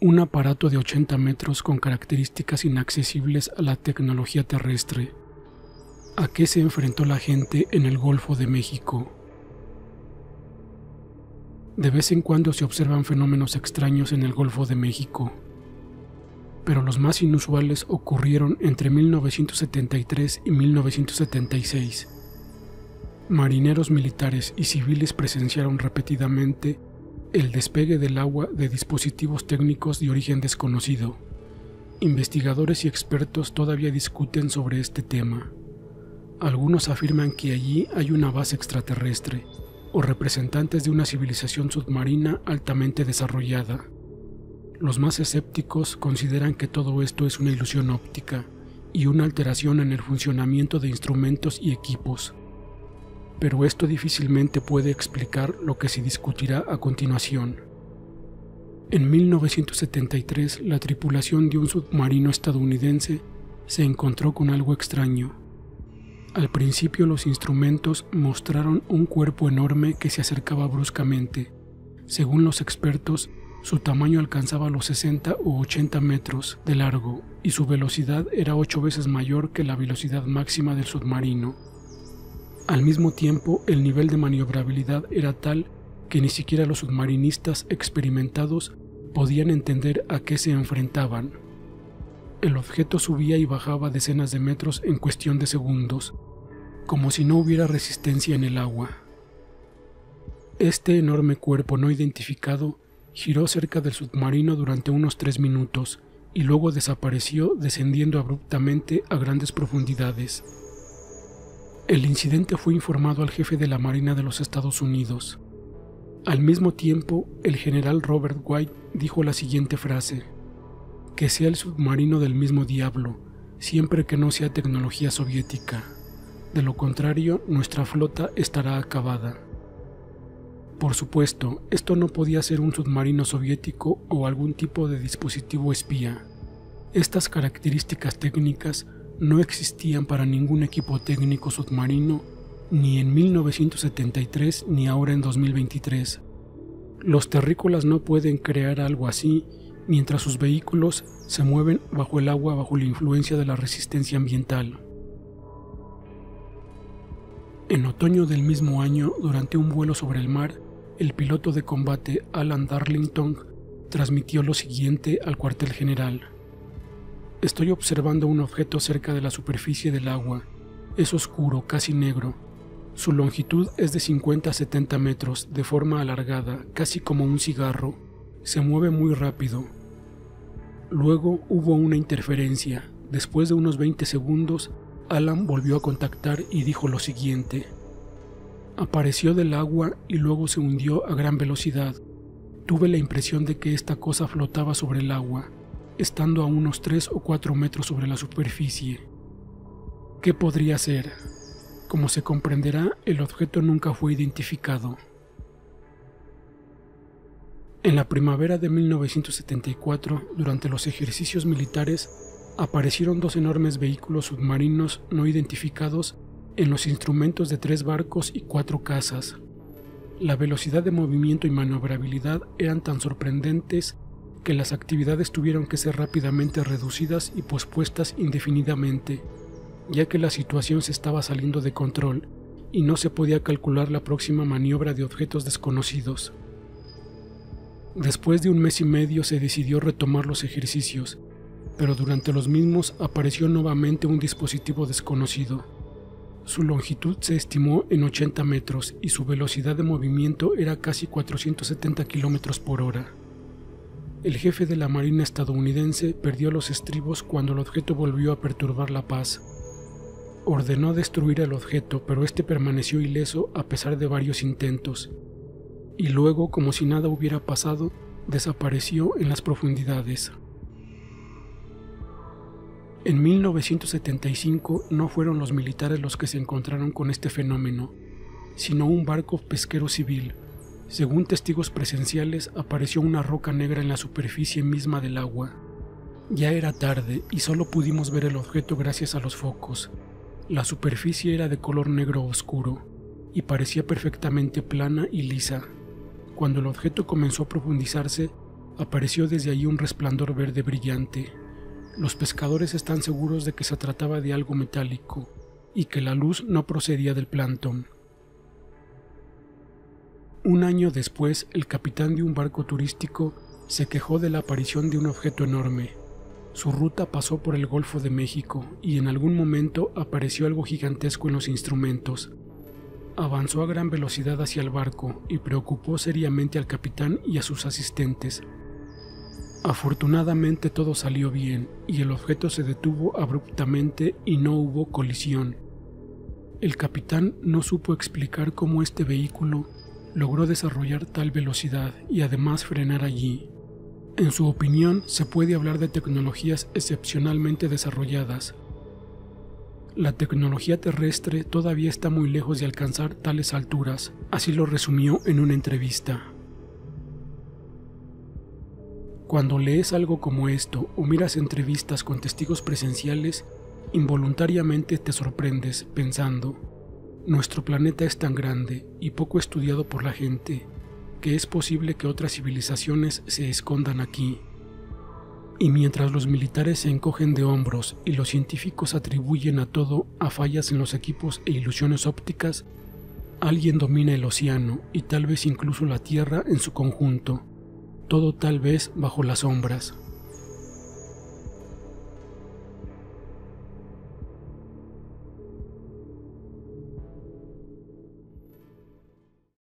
un aparato de 80 metros con características inaccesibles a la tecnología terrestre. ¿A qué se enfrentó la gente en el Golfo de México? De vez en cuando se observan fenómenos extraños en el Golfo de México, pero los más inusuales ocurrieron entre 1973 y 1976. Marineros militares y civiles presenciaron repetidamente el despegue del agua de dispositivos técnicos de origen desconocido. Investigadores y expertos todavía discuten sobre este tema. Algunos afirman que allí hay una base extraterrestre, o representantes de una civilización submarina altamente desarrollada. Los más escépticos consideran que todo esto es una ilusión óptica y una alteración en el funcionamiento de instrumentos y equipos. Pero esto difícilmente puede explicar lo que se discutirá a continuación. En 1973, la tripulación de un submarino estadounidense se encontró con algo extraño. Al principio los instrumentos mostraron un cuerpo enorme que se acercaba bruscamente. Según los expertos, su tamaño alcanzaba los 60 u 80 metros de largo y su velocidad era ocho veces mayor que la velocidad máxima del submarino. Al mismo tiempo, el nivel de maniobrabilidad era tal que ni siquiera los submarinistas experimentados podían entender a qué se enfrentaban. El objeto subía y bajaba decenas de metros en cuestión de segundos, como si no hubiera resistencia en el agua. Este enorme cuerpo no identificado giró cerca del submarino durante unos tres minutos y luego desapareció descendiendo abruptamente a grandes profundidades. El incidente fue informado al jefe de la Marina de los Estados Unidos. Al mismo tiempo, el general Robert White dijo la siguiente frase, que sea el submarino del mismo diablo, siempre que no sea tecnología soviética. De lo contrario, nuestra flota estará acabada. Por supuesto, esto no podía ser un submarino soviético o algún tipo de dispositivo espía. Estas características técnicas no existían para ningún equipo técnico submarino ni en 1973 ni ahora en 2023. Los terrícolas no pueden crear algo así mientras sus vehículos se mueven bajo el agua bajo la influencia de la resistencia ambiental. En otoño del mismo año, durante un vuelo sobre el mar, el piloto de combate Alan Darlington transmitió lo siguiente al cuartel general. Estoy observando un objeto cerca de la superficie del agua. Es oscuro, casi negro. Su longitud es de 50 a 70 metros, de forma alargada, casi como un cigarro. Se mueve muy rápido. Luego hubo una interferencia. Después de unos 20 segundos, Alan volvió a contactar y dijo lo siguiente. Apareció del agua y luego se hundió a gran velocidad. Tuve la impresión de que esta cosa flotaba sobre el agua, estando a unos 3 o 4 metros sobre la superficie. ¿Qué podría ser? Como se comprenderá, el objeto nunca fue identificado. En la primavera de 1974, durante los ejercicios militares, aparecieron dos enormes vehículos submarinos no identificados en los instrumentos de tres barcos y cuatro casas. La velocidad de movimiento y maniobrabilidad eran tan sorprendentes que las actividades tuvieron que ser rápidamente reducidas y pospuestas indefinidamente, ya que la situación se estaba saliendo de control y no se podía calcular la próxima maniobra de objetos desconocidos. Después de un mes y medio se decidió retomar los ejercicios pero durante los mismos apareció nuevamente un dispositivo desconocido. Su longitud se estimó en 80 metros y su velocidad de movimiento era casi 470 kilómetros por hora. El jefe de la Marina estadounidense perdió los estribos cuando el objeto volvió a perturbar la paz. Ordenó destruir el objeto, pero este permaneció ileso a pesar de varios intentos, y luego, como si nada hubiera pasado, desapareció en las profundidades. En 1975 no fueron los militares los que se encontraron con este fenómeno, sino un barco pesquero civil. Según testigos presenciales, apareció una roca negra en la superficie misma del agua. Ya era tarde y solo pudimos ver el objeto gracias a los focos. La superficie era de color negro oscuro y parecía perfectamente plana y lisa. Cuando el objeto comenzó a profundizarse, Apareció desde allí un resplandor verde brillante. Los pescadores están seguros de que se trataba de algo metálico y que la luz no procedía del plancton. Un año después, el capitán de un barco turístico se quejó de la aparición de un objeto enorme. Su ruta pasó por el Golfo de México y en algún momento apareció algo gigantesco en los instrumentos. Avanzó a gran velocidad hacia el barco y preocupó seriamente al capitán y a sus asistentes. Afortunadamente todo salió bien y el objeto se detuvo abruptamente y no hubo colisión. El capitán no supo explicar cómo este vehículo logró desarrollar tal velocidad y además frenar allí. En su opinión, se puede hablar de tecnologías excepcionalmente desarrolladas. La tecnología terrestre todavía está muy lejos de alcanzar tales alturas, así lo resumió en una entrevista. Cuando lees algo como esto o miras entrevistas con testigos presenciales, involuntariamente te sorprendes pensando, nuestro planeta es tan grande y poco estudiado por la gente que es posible que otras civilizaciones se escondan aquí. Y mientras los militares se encogen de hombros y los científicos atribuyen a todo a fallas en los equipos e ilusiones ópticas, alguien domina el océano y tal vez incluso la Tierra en su conjunto, todo tal vez bajo las sombras.